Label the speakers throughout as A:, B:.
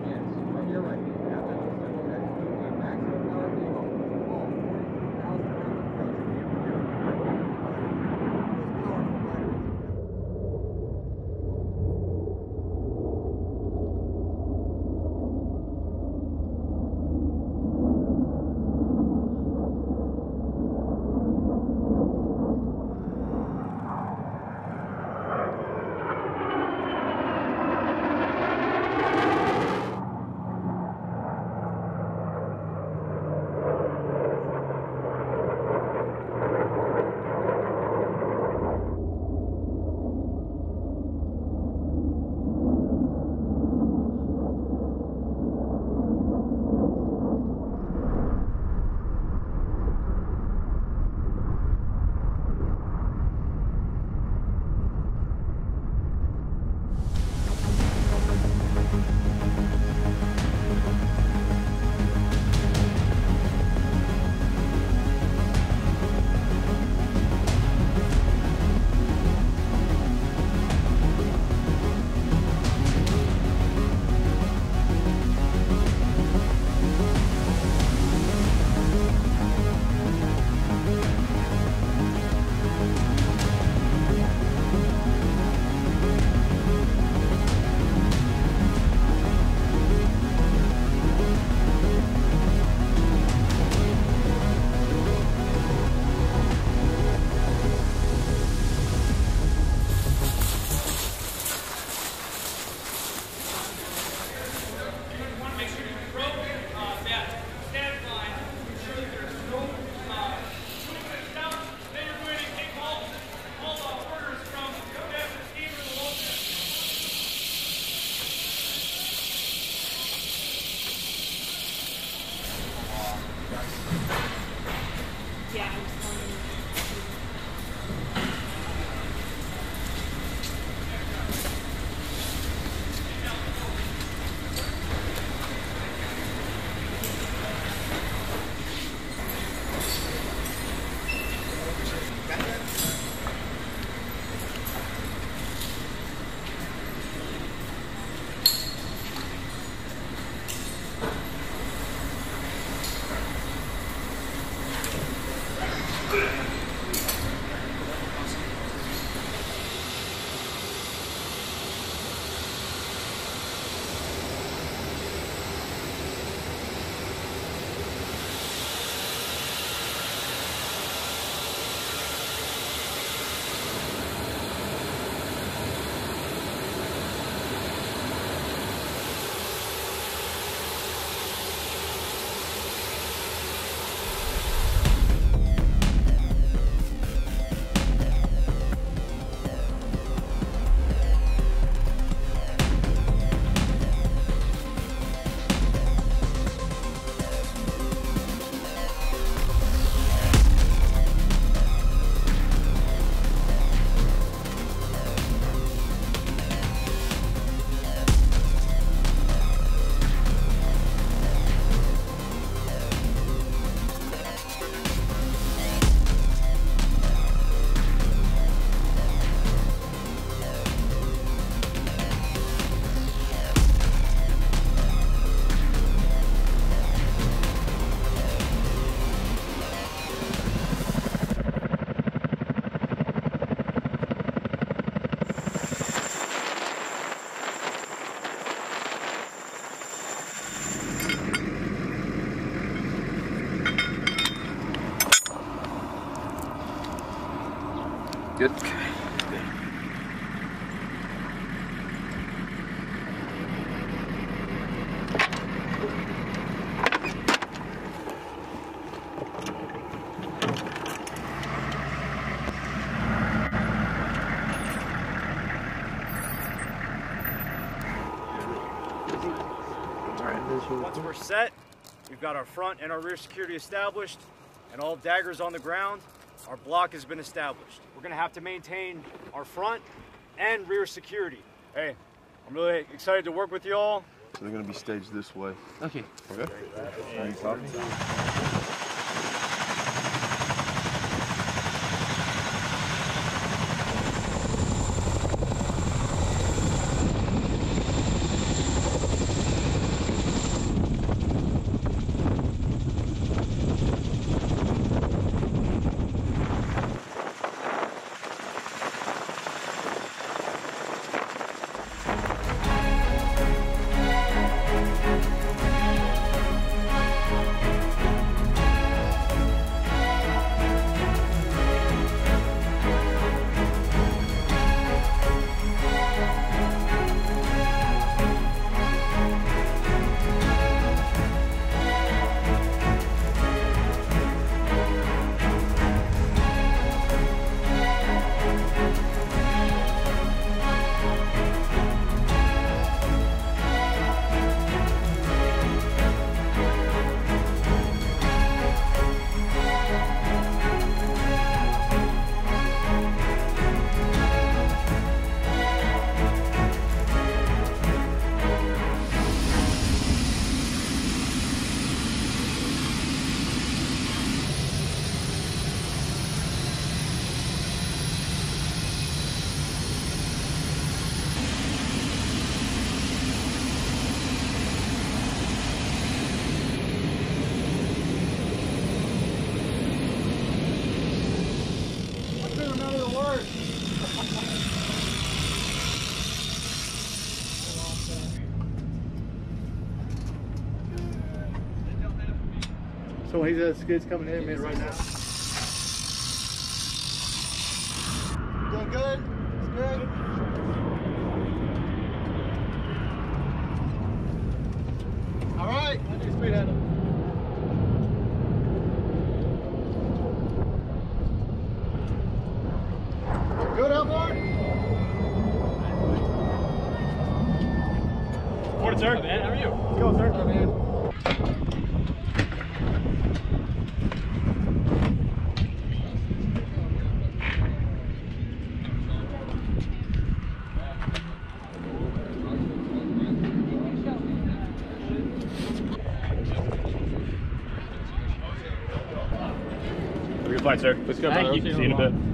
A: time
B: Once we're set, we've got our front and our rear security established and all daggers on the ground. Our block has been established. We're gonna have to maintain our front and rear security. Hey, I'm really excited to work with you all.
C: So they're gonna be staged this way.
D: Okay.
C: Okay.
D: So he's the skids coming in right now.
E: Morning, sir. man. How are you?
D: Let's go, sir. man.
E: Have a good flight, sir. Let's go,
D: Thank you.
E: See you in a bit.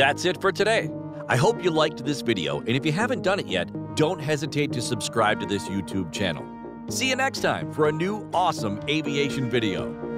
F: That's it for today. I hope you liked this video, and if you haven't done it yet, don't hesitate to subscribe to this YouTube channel. See you next time for a new awesome aviation video.